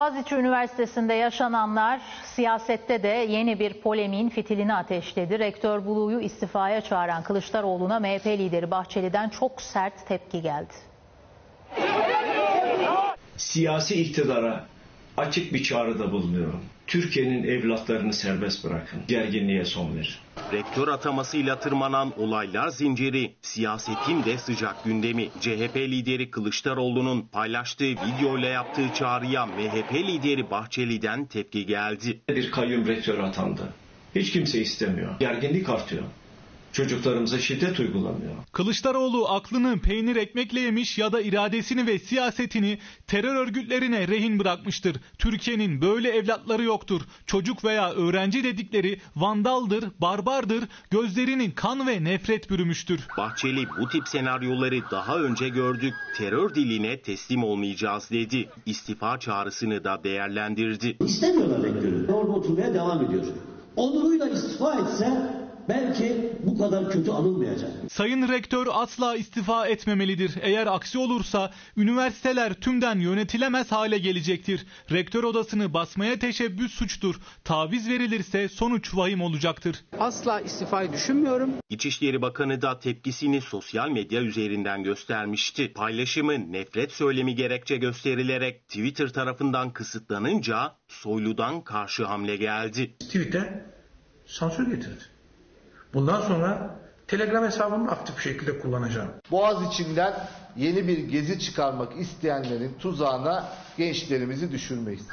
Boğaziçi Üniversitesi'nde yaşananlar siyasette de yeni bir polemiğin fitilini ateşledi. Rektör Bulu'yu istifaya çağıran Kılıçdaroğlu'na MHP lideri Bahçeli'den çok sert tepki geldi. siyasi iktidara açık bir çağrıda bulunuyorum. Türkiye'nin evlatlarını serbest bırakın. Gerginliğe son verin. Rektör atamasıyla tırmanan olaylar zinciri, siyasetin de sıcak gündemi. CHP lideri Kılıçdaroğlu'nun paylaştığı videoyla yaptığı çağrıya MHP lideri Bahçeli'den tepki geldi. Bir kayyum rektör atandı. Hiç kimse istemiyor. Gerginlik artıyor. Çocuklarımıza şiddet uygulanıyor. Kılıçdaroğlu aklını peynir ekmekle yemiş ya da iradesini ve siyasetini terör örgütlerine rehin bırakmıştır. Türkiye'nin böyle evlatları yoktur. Çocuk veya öğrenci dedikleri vandaldır, barbardır, gözlerinin kan ve nefret bürümüştür. Bahçeli bu tip senaryoları daha önce gördük. Terör diline teslim olmayacağız dedi. İstifa çağrısını da değerlendirdi. İstemiyorlar rektörü. Orada oturmaya devam ediyor. Onuruyla istifa etse belki bu kadar kötü anılmayacak. Sayın Rektör asla istifa etmemelidir. Eğer aksi olursa üniversiteler tümden yönetilemez hale gelecektir. Rektör odasını basmaya teşebbüs suçtur. Taviz verilirse sonuç vahim olacaktır. Asla istifayı düşünmüyorum. İçişleri Bakanı da tepkisini sosyal medya üzerinden göstermişti. Paylaşımı nefret söylemi gerekçe gösterilerek Twitter tarafından kısıtlanınca Soylu'dan karşı hamle geldi. tweet'e sansür getirdi. Bundan sonra Telegram hesabımı aktif şekilde kullanacağım. Boğaz içinden yeni bir gezi çıkarmak isteyenlerin tuzağına gençlerimizi düşürmeyiz.